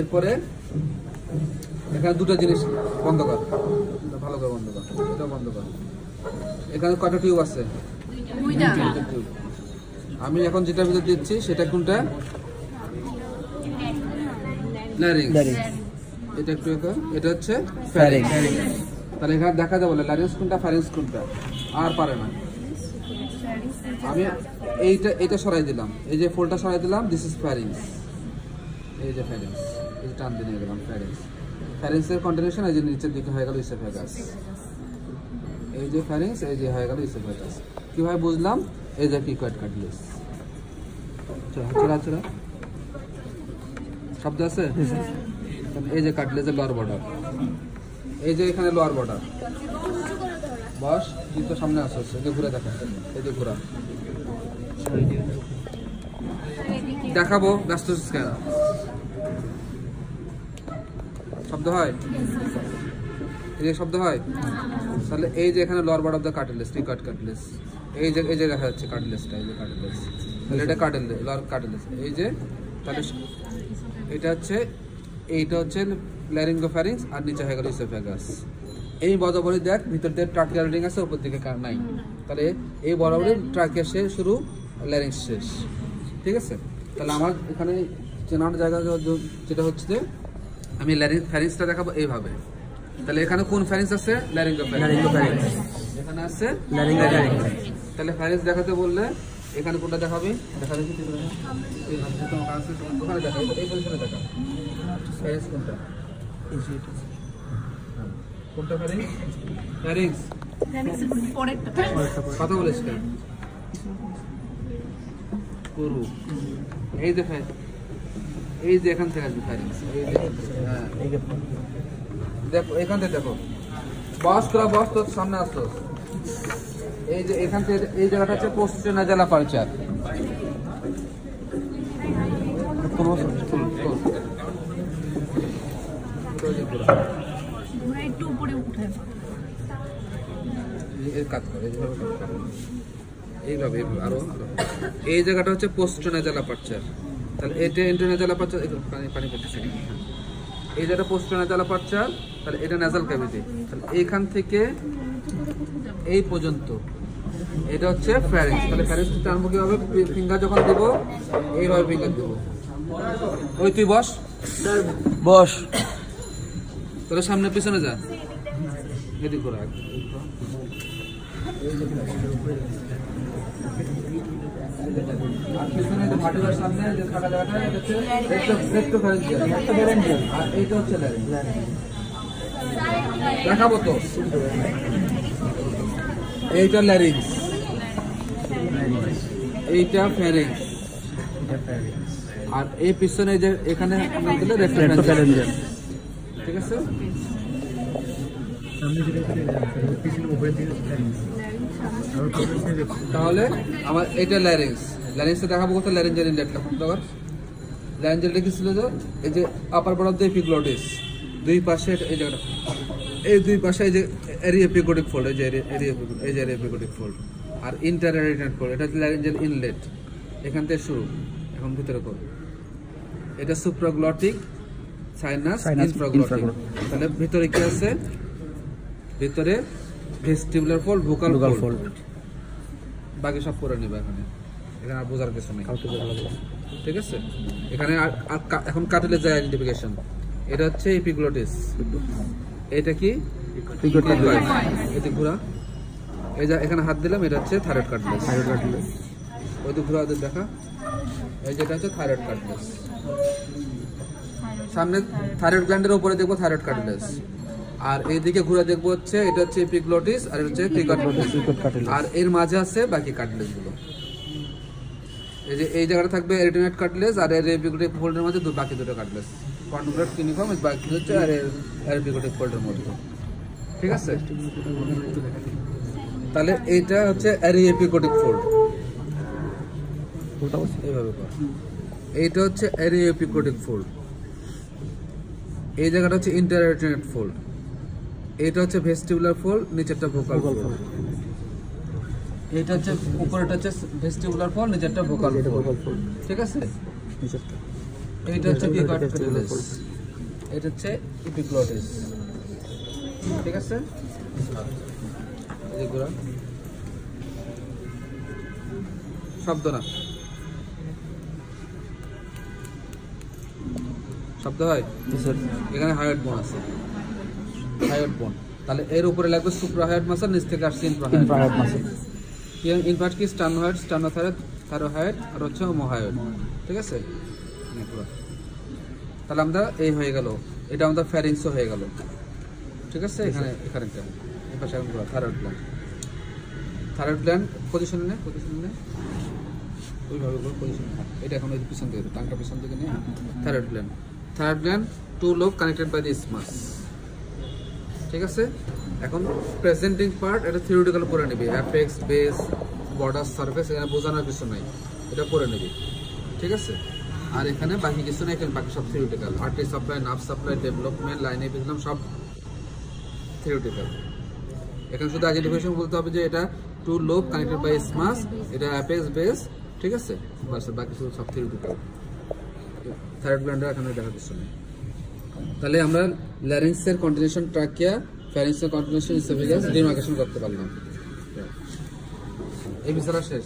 এরপরে এখানে দুটো জিনিস বন্ধ কর। ভালো করে বন্ধ কর। এটা বন্ধ কর। এখানে কয়টা টিউব আছে? টিউব। আমি এখন যেটা ভিতর দিচ্ছি সেটা কোনটা। এটা একটু এটা হচ্ছে। তাহলে এখানে দেখা যাবে ল্যারিংস কোনটা ফ্যারিংস কোনটা? আর পারে না। আমি এইটা এটা সরাই দিলাম। এই যে ফোলটা সরাই দিলাম দিস ইজ ফ্যারিংস এই যে ফ্যারিংস এই টান দিয়ে গেলাম ফ্যারিংস ফ্যারিংসের কন্টিনিউশন এই যে নিচের দিকে হয়ে গেল ইসোফেগাস এই যে ফ্যারিংস এই যে হয়ে গেল ইসোফেগাস কীভাবে বুঝলাম? এই যে চড়া চড়া শব্দ আছে? এই যে কাটলেজের লোয়ার বর্ডার এই যে এখানে লোয়ার বর্ডার বস, তুই তো সামনে আসো এই ঘুরে দেখা। এই যে ঘোরা। দেখাবো, ব্যস্ত কেন? শব্দ হয়? এই যে শব্দ হয়? তাহলে এই যে এখানে lower border of the cartilages টি কাট কার্টেলেস এই যে এই যে দেখা যাচ্ছে কার্টেলেসটা এই যে কার্টেলেস তাহলে এটা কার্টেলেস লোয়ার কার্টেলেস এই যে, তাহলে এটা হচ্ছে, এইটা হচ্ছে ল্যারিঙ্গোফ্যারিংস আর নিচে হয়ে গেল ইসোফেগাস এই বরাবরই দেখ, ভিতর দিয়ে ট্রাকিয়া রিডিং আছে, উপর দিকে নাই। তাহলে এই বরাবরই ট্রাকিয়া শেষ, শুরু ল্যারিংস শেষ। ঠিক আছে? তাহলে আমার এখানে চেনার জায়গা যেটা হচ্ছে যে আমি ল্যারিং ফ্যারিংসটা দেখাবো এইভাবে। তাহলে এখানে কোন ফ্যারিংস আছে? Laryngopharynx। এখানে আছে। তাহলে ফ্যারিংস দেখাতে বললে এখানে কোনটা দেখাবে? দেখা দেখি ওখানে দেখা এই- পজিশনে দেখা। ফ্যারিংস কোনটা? কোনটা ফ্যারিংস? ফ্যারিংস। কথা কেন? করু এই ফ্যার এই যে এখান থেকে আসবে হ্যাঁ। দেখো, এখান থেকে দেখো। বস তোরা বস তোর সামনে আসতো এই যে এখান থেকে, এই জায়গাটা হচ্ছে পোস্ট নাজালা পালচার। একটু উপরে উঠে কাজ করে। এইভাবে আরও। এই জায়গাটা হচ্ছে পোস্ট নাজালা পালচার। তাহলে এটা ইন্টারনাজালা পালচার পানি পড়তেছে। এই জায়গাটা পোস্ট নাজালা পালচার তাহলে এটা নাজাল ক্যাভিটি তাহলে এইখান থেকে এই পর্যন্ত এটা হচ্ছে ফ্যারিংস তাহলে ফ্যারিংস টানবো কীভাবে ফিঙ্গার যখন দেব এইভাবে ফিঙ্গার দেব। ওই তুই বস। বস। তোরা সামনে পিছনে যা। এদিক করে। আর পিছনে যে সামনে যে থাকা জায়গাটা হচ্ছে আর এইটা হচ্ছে। দেখাবো তো এইটা ল্যারিংস এইটা ফ্যারিংস আর এই পিছনে যে এখানে। ঠিক আছে তাহলে আমার এটা ল্যারিংস ল্যারিংসে দেখাবো কোথায়? ল্যারিঞ্জেল ইনলেট দেখো ল্যারিঞ্জেল লিখেছিল যে এই যে আপার দুই পাশে এই জায়গাটা। এই দুই পাশে এই যে এরি এপিগোটিক ফোল্ড এই যে এরি এই যে এরি এপিগোটিক ফোল্ড আর ইন্টার ফোল্ড এটা হচ্ছে ল্যারিঞ্জেল ইনলেট এখান থেকে শুরু। এখন ভিতরে কর। এটা সুপ্রাগ্লটিক সাইনাস ইনফ্রাগ্লটিক তাহলে ভিতরে কি আছে? ভিতরে ভেস্টিবুলার ফোল্ড ভোকাল ফোল্ড। বাকি সব করে নেবে এখানে। এখানে আর বোঝার কিছু নেই। ঠিক আছে? এখানে আর- এখন কাটিলেজ আইডেন্টিফিকেশন এটা হচ্ছে এপিগ্লোটিস এটা কি। এতে ঘোরা। এই যে এখানে হাত দিলাম এটা হচ্ছে থাইরয়েড কার্টিলেজ Thyroid cartilage। ওই তো ঘোরা ওদের দেখা। এই যেটা হচ্ছে থাইরয়েড কার্টিলেজ সামনে থাইরয়েড গ্ল্যান্ডের উপরে দেখব থাইরয়েড কার্টিলেজ আর এইদিকে ঘুরে দেখব হচ্ছে এটা হচ্ছে এপিগ্লোটিস আর এটা হচ্ছে পিকট। আর এর মাঝে আছে বাকি কার্টিলেজগুলো। এই যে এই জায়গাটা থাকবে এরিটিনেট কাটলেস আর এর এপিগ্লোটিক ফোল্ডের মধ্যে বাকি দুটো কাটলেস কন্ডুলেট ইউনিফর্ম বাকি হচ্ছে আর এর এপিগ্লোটিক ফোল্ডের মধ্যে। ঠিক আছে? তাহলে এইটা হচ্ছে এরি এপিকোটিক ফোল্ড। এইভাবে এইটা হচ্ছে এরি এপিকোটিক ফোল্ড এই জায়গাটা হচ্ছে ইন্টারনেট ফোল্ড এটা হচ্ছে ভেস্টিবুলার ফোল্ড নিচেরটা ভোকাল ফোল্ড এটা হচ্ছে উপরেটা হচ্ছে ভেস্টিবুলার ফোল্ড নিচেরটা ভোকাল এটা vocal ঠিক আছে? নিচেরটা। এইটা হচ্ছে কার্টিলেজ এটা হচ্ছে ইপিগ্লটিস ঠিক আছে? এগুলো শব্দ না। শব্দ হয়? এখানে হায়ার্ড বোন আছে। হায়ার্ড বোন। তাহলে এর উপরে লাগবে সুপ্রাহায়ার্ড মাসল নিচ থেকে আসছে ইনফ্রাহায়ার্ড ইনফ্রারেড মাসেল ইনফ্রাট কি? স্টানোহায়ার্ড স্টানোথায়ার্ড থাইরোহায়ার্ড আর হচ্ছে হোমোহায়ার্ড ঠিক আছে? তাহলে আমরা এই হয়ে গেল। এটা আমাদের ফ্যারিংসও হয়ে গেল। ঠিক আছে? এখানে এখানে এই পাশে এখন থাইরয়েড গ্ল্যান্ড থাইরয়েড গ্ল্যান্ড পজিশনে নে পজিশনে নে। ওইভাবে করে পজিশন এটা এখন ওই পিছন থেকে টাংটা পিছন থেকে নিয়ে thyroid gland thyroid gland two lobe connected by the isthmus ঠিক আছে? এখন প্রেজেন্টিং পার্ট এটা থিওরিটিক্যাল করে নিবি। অ্যাপেক্স বেস বর্ডার সার্ফেস এখানে বোঝানোর কিছু নাই। এটা করে নিবি। ঠিক আছে? আর এখানে বাকি কিছু নেই বাকি সব theoretical artery supply nerve supply development লাইনে বুঝলাম সব থিওরিটিক্যাল এখানে শুধু আইডেন্টিফিকেশন বলতে হবে যে এটা two lobe connected by isthmus এটা অ্যাপেক্স বেস ঠিক আছে? বাকি শুধু সব থিওরিটিক্যাল থার্ড ব্ল্যান্ডার এখানে দেখা কিছু নেই। তাহলে আমরা ল্যারেন্সের কন্টিনিউশন ট্রাকিয়া ফ্যারেন্সের কন্টিনিউশন ইসোফেগাস ডিমার্কেশন করতে পারলাম। এই বিচারা শেষ।